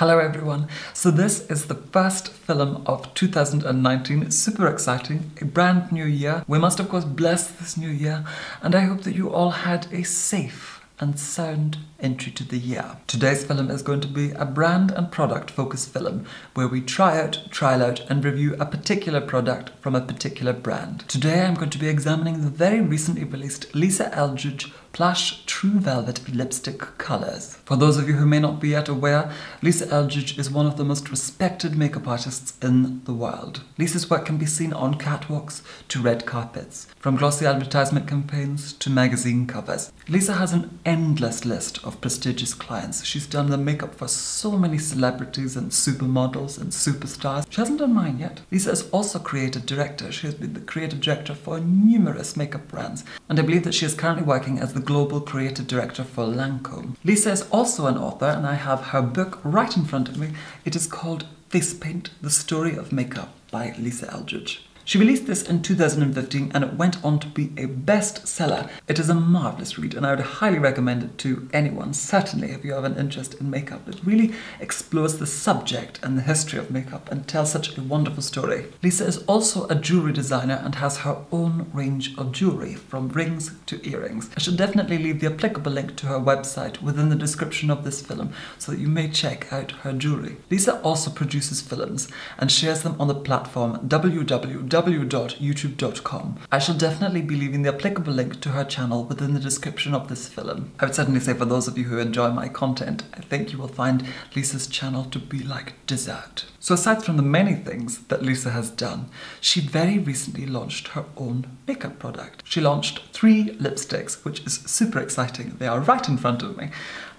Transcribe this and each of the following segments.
Hello everyone. So this is the first film of 2019. super exciting. A brand new year. We must of course bless this new year and I hope that you all had a safe and sound entry to the year. Today's film is going to be a brand and product focused film where we try out, trial out, and review a particular product from a particular brand. Today I'm going to be examining the very recently released Lisa Eldridge Plush True Velvet lipstick colours. For those of you who may not be yet aware, Lisa Eldridge is one of the most respected makeup artists in the world. Lisa's work can be seen on catwalks to red carpets, from glossy advertisement campaigns to magazine covers. Lisa has an endless list of prestigious clients. She's done the makeup for so many celebrities and supermodels and superstars. She hasn't done mine yet. Lisa is also creative director. She has been the creative director for numerous makeup brands, and I believe that she is currently working as the global creative director for Lancome. Lisa is also an author, and I have her book right in front of me. It is called Face Paint The Story of Makeup by Lisa Eldridge. She released this in 2015 and it went on to be a bestseller. It is a marvelous read and I would highly recommend it to anyone, certainly if you have an interest in makeup. It really explores the subject and the history of makeup and tells such a wonderful story. Lisa is also a jewelry designer and has her own range of jewelry, from rings to earrings. I should definitely leave the applicable link to her website within the description of this film so that you may check out her jewelry. Lisa also produces films and shares them on the platform www www.youtube.com. I shall definitely be leaving the applicable link to her channel within the description of this film. I would certainly say for those of you who enjoy my content, I think you will find Lisa's channel to be like dessert. So aside from the many things that Lisa has done, she very recently launched her own makeup product. She launched three lipsticks, which is super exciting. They are right in front of me.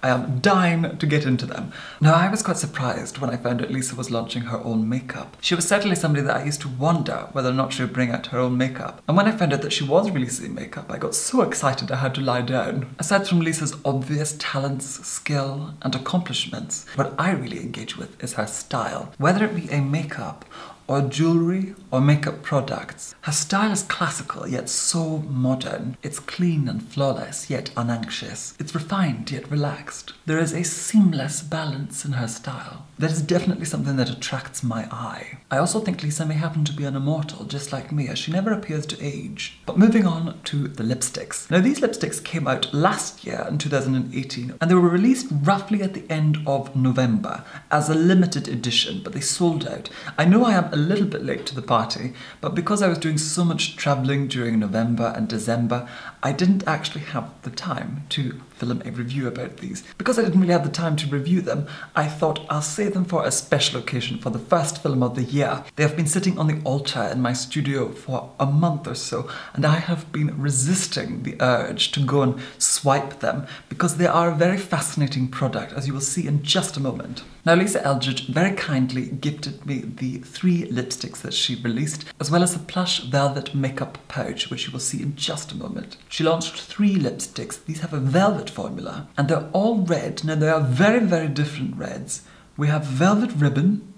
I am dying to get into them. Now, I was quite surprised when I found out Lisa was launching her own makeup. She was certainly somebody that I used to wonder whether or not she would bring out her own makeup. And when I found out that she was releasing makeup, I got so excited I had to lie down. Aside from Lisa's obvious talents, skill, and accomplishments, what I really engage with is her style. Whether it be a makeup or jewelry or makeup products. Her style is classical yet so modern. It's clean and flawless yet unanxious. It's refined yet relaxed. There is a seamless balance in her style. That is definitely something that attracts my eye. I also think Lisa may happen to be an immortal just like me as she never appears to age. But moving on to the lipsticks. Now these lipsticks came out last year in 2018 and they were released roughly at the end of November as a limited edition but they sold out. I know I am a little bit late to the party, but because I was doing so much travelling during November and December, I didn't actually have the time to film a review about these. Because I didn't really have the time to review them, I thought I'll save them for a special occasion for the first film of the year. They have been sitting on the altar in my studio for a month or so, and I have been resisting the urge to go and swipe them because they are a very fascinating product, as you will see in just a moment. Now, Lisa Eldridge very kindly gifted me the three lipsticks that she released, as well as a plush velvet makeup pouch, which you will see in just a moment. She launched three lipsticks. These have a velvet formula, and they're all red. Now, they are very, very different reds. We have Velvet Ribbon,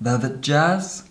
Velvet Jazz,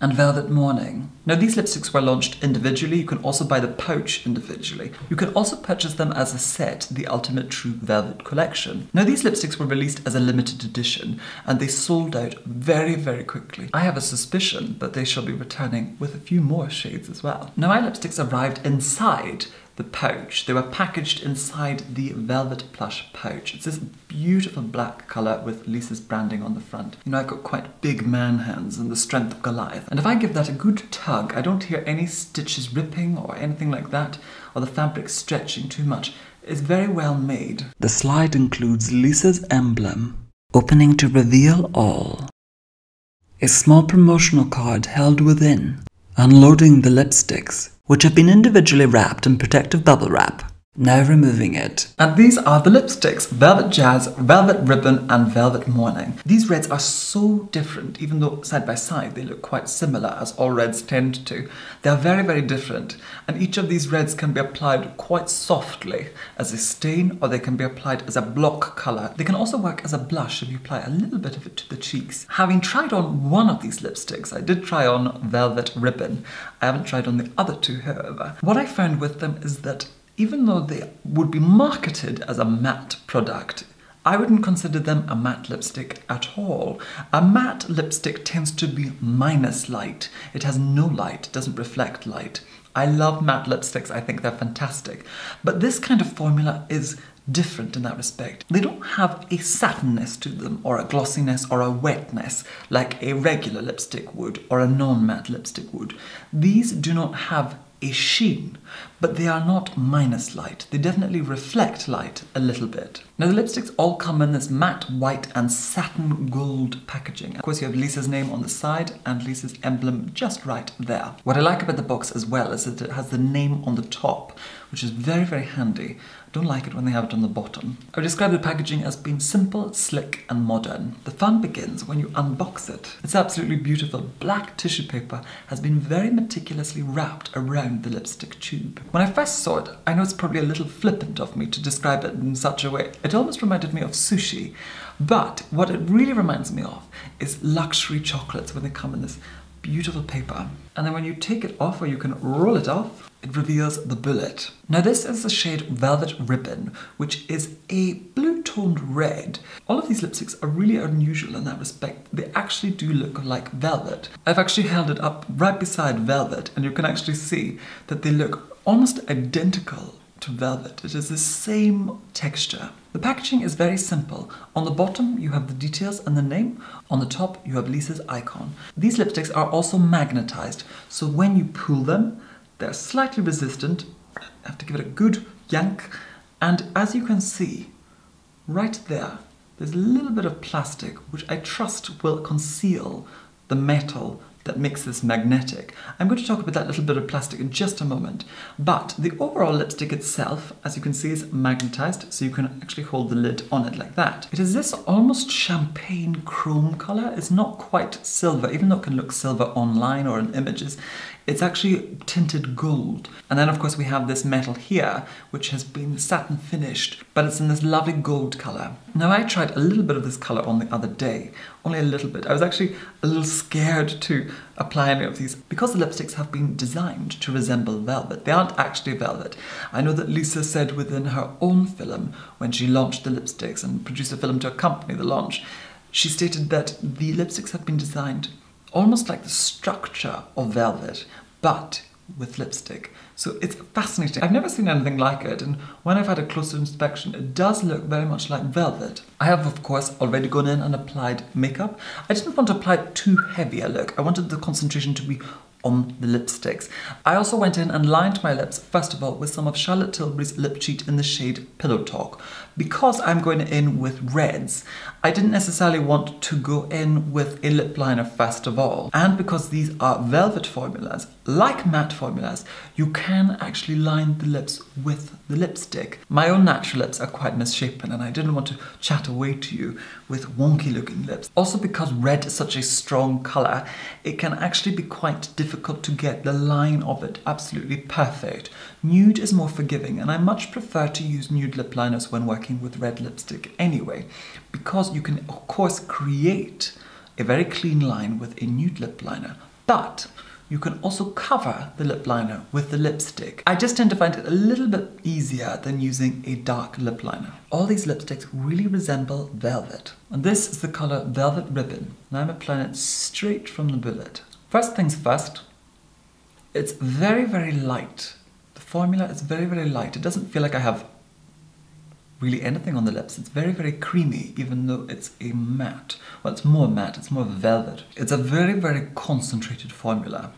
and Velvet Morning. Now these lipsticks were launched individually, you can also buy the pouch individually. You can also purchase them as a set, the Ultimate True Velvet Collection. Now these lipsticks were released as a limited edition and they sold out very very quickly. I have a suspicion that they shall be returning with a few more shades as well. Now my lipsticks arrived inside the pouch. They were packaged inside the velvet plush pouch. It's this beautiful black colour with Lisa's branding on the front. You know, I've got quite big man hands and the strength of Goliath. And if I give that a good tug, I don't hear any stitches ripping or anything like that, or the fabric stretching too much. It's very well made. The slide includes Lisa's emblem, opening to reveal all. A small promotional card held within, unloading the lipsticks, which have been individually wrapped in protective bubble wrap. Now removing it. And these are the lipsticks, Velvet Jazz, Velvet Ribbon and Velvet Morning. These reds are so different, even though side by side they look quite similar as all reds tend to. They are very, very different and each of these reds can be applied quite softly as a stain or they can be applied as a block colour. They can also work as a blush if you apply a little bit of it to the cheeks. Having tried on one of these lipsticks, I did try on Velvet Ribbon. I haven't tried on the other two however. What I found with them is that even though they would be marketed as a matte product, I wouldn't consider them a matte lipstick at all. A matte lipstick tends to be minus light. It has no light, doesn't reflect light. I love matte lipsticks, I think they're fantastic. But this kind of formula is different in that respect. They don't have a satinness to them, or a glossiness, or a wetness like a regular lipstick would, or a non matte lipstick would. These do not have a sheen, but they are not minus light. They definitely reflect light a little bit. Now the lipsticks all come in this matte white and satin gold packaging. Of course you have Lisa's name on the side and Lisa's emblem just right there. What I like about the box as well is that it has the name on the top, which is very, very handy. I don't like it when they have it on the bottom. I would describe the packaging as being simple, slick and modern. The fun begins when you unbox it. It's absolutely beautiful. Black tissue paper has been very meticulously wrapped around the lipstick tube. When I first saw it, I know it's probably a little flippant of me to describe it in such a way. It almost reminded me of sushi. But what it really reminds me of is luxury chocolates when they come in this beautiful paper. And then when you take it off or you can roll it off, it reveals the bullet. Now this is the shade Velvet Ribbon, which is a blue toned red. All of these lipsticks are really unusual in that respect. They actually do look like velvet. I've actually held it up right beside velvet and you can actually see that they look almost identical to velvet. It is the same texture. The packaging is very simple. On the bottom you have the details and the name. On the top you have Lisa's icon. These lipsticks are also magnetized, so when you pull them, they're slightly resistant. You have to give it a good yank. And as you can see, right there, there's a little bit of plastic which I trust will conceal the metal that makes this magnetic. I'm going to talk about that little bit of plastic in just a moment, but the overall lipstick itself, as you can see, is magnetized, so you can actually hold the lid on it like that. It is this almost champagne chrome color. It's not quite silver, even though it can look silver online or in images. It's actually tinted gold. And then of course we have this metal here, which has been satin finished, but it's in this lovely gold color. Now I tried a little bit of this color on the other day, only a little bit. I was actually a little scared to apply any of these because the lipsticks have been designed to resemble velvet. They aren't actually velvet. I know that Lisa said within her own film, when she launched the lipsticks and produced a film to accompany the launch, she stated that the lipsticks have been designed almost like the structure of velvet, but with lipstick. So it's fascinating. I've never seen anything like it, and when I've had a closer inspection, it does look very much like velvet. I have, of course, already gone in and applied makeup. I didn't want to apply too heavy a look. I wanted the concentration to be on the lipsticks. I also went in and lined my lips, first of all, with some of Charlotte Tilbury's Lip Cheat in the shade Pillow Talk. Because I'm going in with reds, I didn't necessarily want to go in with a lip liner first of all. And because these are velvet formulas, like matte formulas, you can actually line the lips with the lipstick. My own natural lips are quite misshapen and I didn't want to chat away to you with wonky looking lips. Also because red is such a strong colour, it can actually be quite difficult to get the line of it absolutely perfect. Nude is more forgiving and I much prefer to use nude lip liners when working with red lipstick anyway, because you can of course create a very clean line with a nude lip liner, but you can also cover the lip liner with the lipstick. I just tend to find it a little bit easier than using a dark lip liner. All these lipsticks really resemble velvet. And this is the color Velvet Ribbon. And I'm applying it straight from the bullet. First things first, it's very, very light. The formula is very, very light. It doesn't feel like I have really anything on the lips. It's very, very creamy, even though it's a matte. Well, it's more matte, it's more velvet. It's a very, very concentrated formula.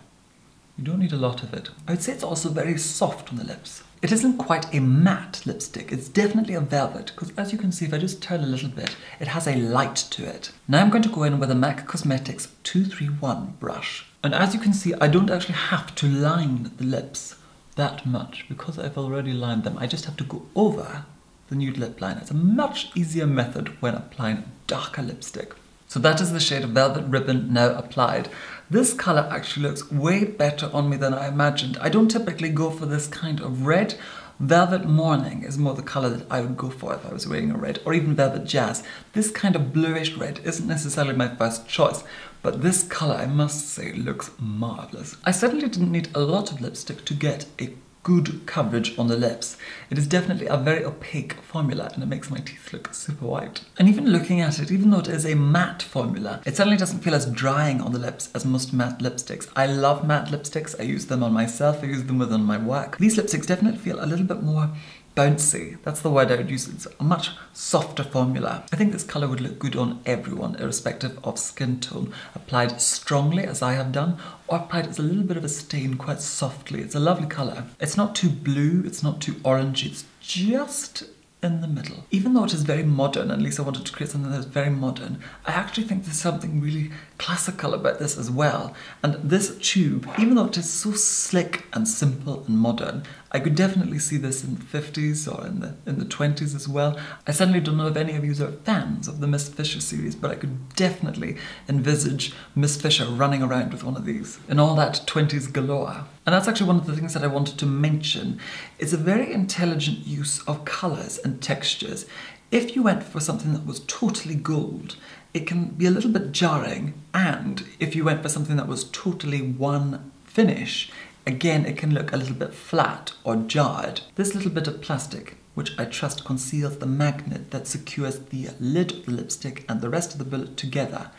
You don't need a lot of it. I would say it's also very soft on the lips. It isn't quite a matte lipstick, it's definitely a velvet, because as you can see, if I just turn a little bit, it has a light to it. Now I'm going to go in with a MAC Cosmetics 231 brush. And as you can see, I don't actually have to line the lips that much, because I've already lined them. I just have to go over the nude lip liner. It's a much easier method when applying darker lipstick. So that is the shade of Velvet Ribbon now applied. This color actually looks way better on me than I imagined. I don't typically go for this kind of red. Velvet Morning is more the color that I would go for if I was wearing a red, or even Velvet Jazz. This kind of bluish red isn't necessarily my first choice, but this color, I must say, looks marvelous. I certainly didn't need a lot of lipstick to get a good coverage on the lips. It is definitely a very opaque formula and it makes my teeth look super white. And even looking at it, even though it is a matte formula, it certainly doesn't feel as drying on the lips as most matte lipsticks. I love matte lipsticks. I use them on myself. I use them within my work. These lipsticks definitely feel a little bit more bouncy. That's the word I would use. It's a much softer formula. I think this colour would look good on everyone, irrespective of skin tone. Applied strongly, as I have done, or applied as a little bit of a stain quite softly. It's a lovely colour. It's not too blue, it's not too orange, it's just in the middle. Even though it is very modern, at least I wanted to create something that is very modern, I actually think there's something really classical about this as well. And this tube, even though it is so slick and simple and modern, I could definitely see this in the 50s or in the in the 20s as well. I certainly don't know if any of you are fans of the Miss Fisher series, but I could definitely envisage Miss Fisher running around with one of these in all that 20s galore. And that's actually one of the things that I wanted to mention. It's a very intelligent use of colours and textures. If you went for something that was totally gold, it can be a little bit jarring. And if you went for something that was totally one finish, again, it can look a little bit flat or jarred. This little bit of plastic, which I trust conceals the magnet that secures the lid of the lipstick and the rest of the bullet together,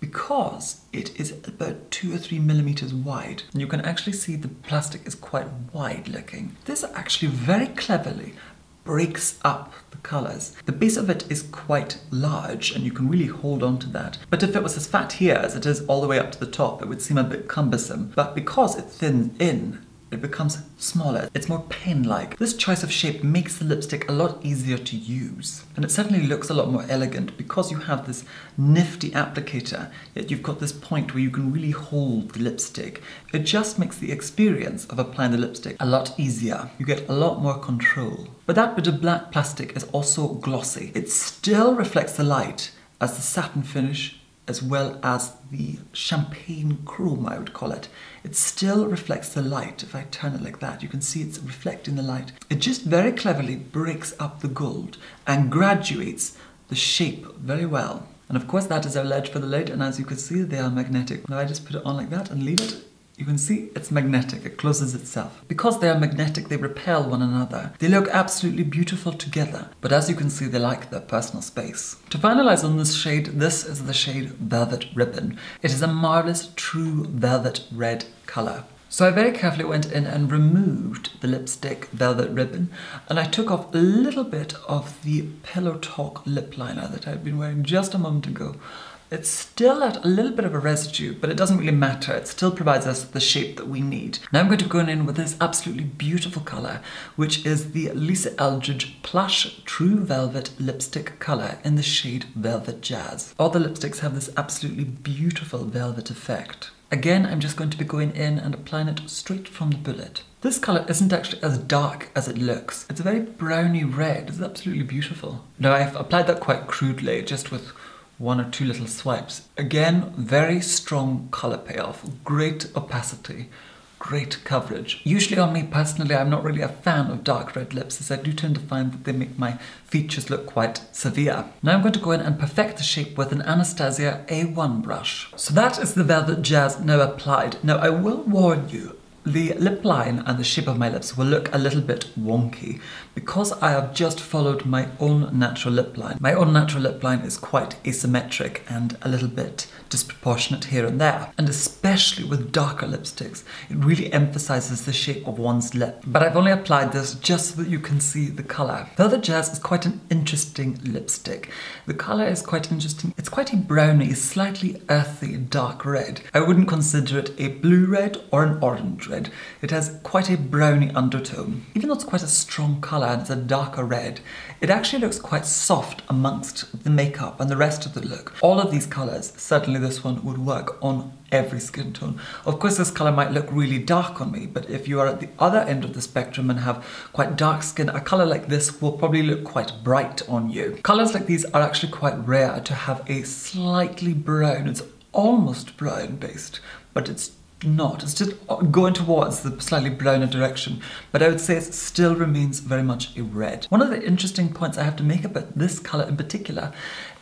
because it is about two or three millimeters wide. You can actually see the plastic is quite wide looking. This actually very cleverly breaks up the colors. The base of it is quite large and you can really hold on to that. But if it was as fat here as it is all the way up to the top, it would seem a bit cumbersome. But because it thins in, it becomes smaller. It's more pen-like. This choice of shape makes the lipstick a lot easier to use. And it certainly looks a lot more elegant because you have this nifty applicator, yet you've got this point where you can really hold the lipstick. It just makes the experience of applying the lipstick a lot easier. You get a lot more control. But that bit of black plastic is also glossy. It still reflects the light as the satin finish as well as the champagne chrome, I would call it. It still reflects the light. If I turn it like that, you can see it's reflecting the light. It just very cleverly breaks up the gold and graduates the shape very well. And of course that is our ledge for the lid and as you can see they are magnetic. Now I just put it on like that and leave it you can see it's magnetic, it closes itself. Because they are magnetic, they repel one another. They look absolutely beautiful together, but as you can see, they like their personal space. To finalize on this shade, this is the shade Velvet Ribbon. It is a marvelous, true velvet red color. So I very carefully went in and removed the lipstick Velvet Ribbon and I took off a little bit of the Pillow Talk lip liner that I had been wearing just a moment ago it's still at a little bit of a residue, but it doesn't really matter. It still provides us the shape that we need. Now I'm going to go in with this absolutely beautiful color, which is the Lisa Eldridge Plush True Velvet Lipstick color in the shade Velvet Jazz. All the lipsticks have this absolutely beautiful velvet effect. Again, I'm just going to be going in and applying it straight from the bullet. This colour isn't actually as dark as it looks. It's a very browny red. It's absolutely beautiful. Now I've applied that quite crudely, just with one or two little swipes. Again, very strong color payoff, great opacity, great coverage. Usually on me personally, I'm not really a fan of dark red lips as I do tend to find that they make my features look quite severe. Now I'm going to go in and perfect the shape with an Anastasia A1 brush. So that is the Velvet Jazz now applied. Now I will warn you, the lip line and the shape of my lips will look a little bit wonky because I have just followed my own natural lip line. My own natural lip line is quite asymmetric and a little bit disproportionate here and there. And especially with darker lipsticks, it really emphasizes the shape of one's lip. But I've only applied this just so that you can see the color. Velvet Jazz is quite an interesting lipstick. The color is quite interesting. It's quite a browny, slightly earthy dark red. I wouldn't consider it a blue red or an orange red. It has quite a browny undertone. Even though it's quite a strong color and it's a darker red, it actually looks quite soft amongst the makeup and the rest of the look. All of these colors, certainly this one would work on every skin tone. Of course, this color might look really dark on me, but if you are at the other end of the spectrum and have quite dark skin, a color like this will probably look quite bright on you. Colors like these are actually quite rare to have a slightly brown, it's almost brown based, but it's not. It's just going towards the slightly browner direction, but I would say it still remains very much a red. One of the interesting points I have to make about this colour in particular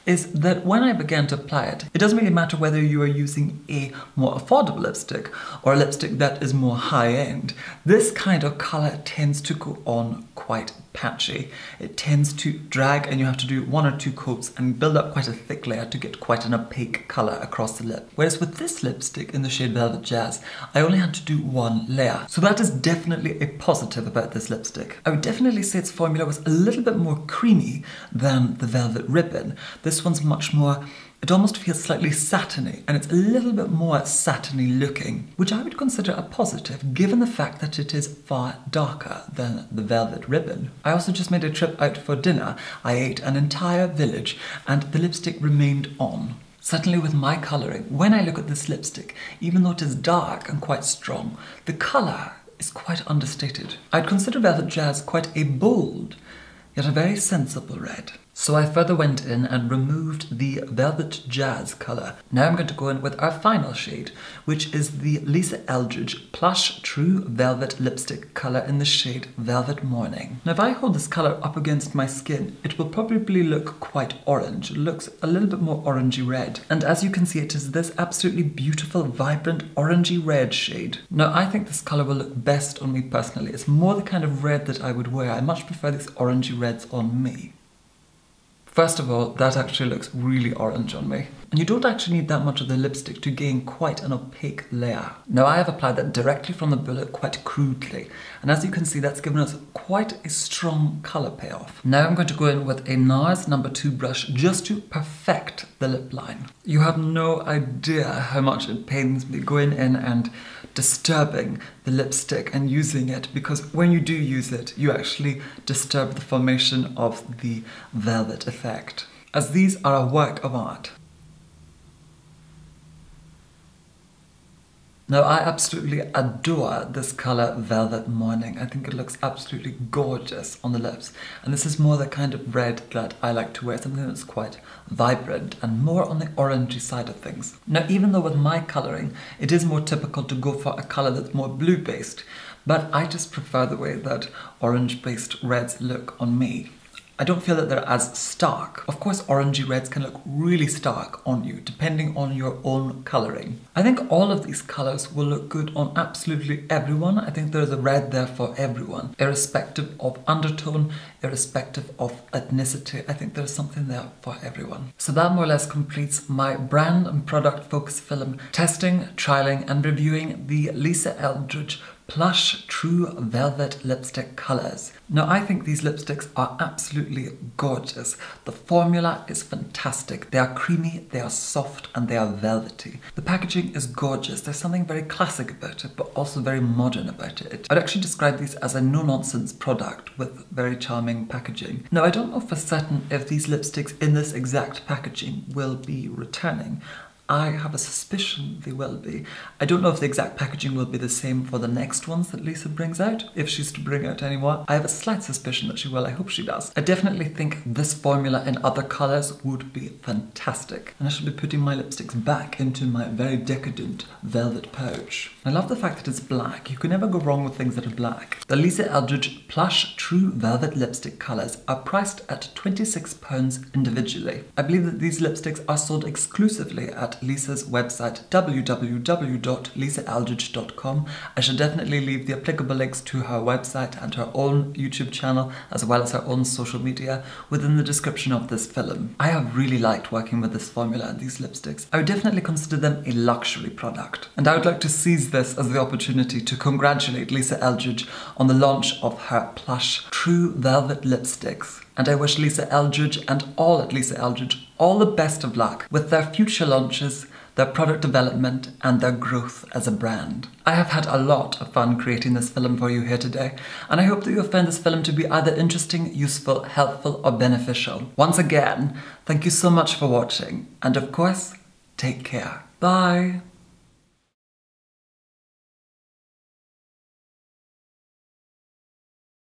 is that when I began to apply it, it doesn't really matter whether you are using a more affordable lipstick or a lipstick that is more high end. This kind of color tends to go on quite patchy. It tends to drag and you have to do one or two coats and build up quite a thick layer to get quite an opaque color across the lip. Whereas with this lipstick in the shade Velvet Jazz, I only had to do one layer. So that is definitely a positive about this lipstick. I would definitely say its formula was a little bit more creamy than the Velvet Ribbon. This one's much more it almost feels slightly satiny, and it's a little bit more satiny looking, which I would consider a positive given the fact that it is far darker than the velvet ribbon. I also just made a trip out for dinner. I ate an entire village, and the lipstick remained on. Certainly with my colouring, when I look at this lipstick, even though it is dark and quite strong, the colour is quite understated. I'd consider Velvet Jazz quite a bold, yet a very sensible red. So I further went in and removed the Velvet Jazz colour. Now I'm going to go in with our final shade, which is the Lisa Eldridge Plush True Velvet Lipstick colour in the shade Velvet Morning. Now if I hold this colour up against my skin, it will probably look quite orange. It looks a little bit more orangey red. And as you can see, it is this absolutely beautiful, vibrant, orangey red shade. Now I think this colour will look best on me personally. It's more the kind of red that I would wear. I much prefer these orangey reds on me. First of all, that actually looks really orange on me. And you don't actually need that much of the lipstick to gain quite an opaque layer. Now I have applied that directly from the bullet quite crudely. And as you can see, that's given us quite a strong color payoff. Now I'm going to go in with a NARS number two brush just to perfect the lip line. You have no idea how much it pains me going in and disturbing the lipstick and using it because when you do use it, you actually disturb the formation of the velvet effect. As these are a work of art. Now, I absolutely adore this color Velvet Morning. I think it looks absolutely gorgeous on the lips. And this is more the kind of red that I like to wear, something that's quite vibrant and more on the orangey side of things. Now, even though with my coloring, it is more typical to go for a color that's more blue-based, but I just prefer the way that orange-based reds look on me. I don't feel that they're as stark. Of course, orangey reds can look really stark on you, depending on your own colouring. I think all of these colours will look good on absolutely everyone. I think there's a red there for everyone, irrespective of undertone, irrespective of ethnicity. I think there's something there for everyone. So that more or less completes my brand and product focus film testing, trialing and reviewing the Lisa Eldridge plush true velvet lipstick colors. Now I think these lipsticks are absolutely gorgeous. The formula is fantastic. They are creamy, they are soft and they are velvety. The packaging is gorgeous. There's something very classic about it but also very modern about it. I'd actually describe these as a no-nonsense product with very charming packaging. Now I don't know for certain if these lipsticks in this exact packaging will be returning. I have a suspicion they will be. I don't know if the exact packaging will be the same for the next ones that Lisa brings out, if she's to bring out any more. I have a slight suspicion that she will, I hope she does. I definitely think this formula in other colours would be fantastic. And I should be putting my lipsticks back into my very decadent velvet pouch. I love the fact that it's black. You can never go wrong with things that are black. The Lisa Eldridge Plush True Velvet Lipstick colours are priced at £26 individually. I believe that these lipsticks are sold exclusively at Lisa's website www.lisaeldridge.com. I shall definitely leave the applicable links to her website and her own YouTube channel as well as her own social media within the description of this film. I have really liked working with this formula and these lipsticks. I would definitely consider them a luxury product and I would like to seize this as the opportunity to congratulate Lisa Eldridge on the launch of her plush True Velvet lipsticks and I wish Lisa Eldridge and all at Lisa Eldridge all the best of luck with their future launches, their product development, and their growth as a brand. I have had a lot of fun creating this film for you here today, and I hope that you have found this film to be either interesting, useful, helpful, or beneficial. Once again, thank you so much for watching, and of course, take care. Bye!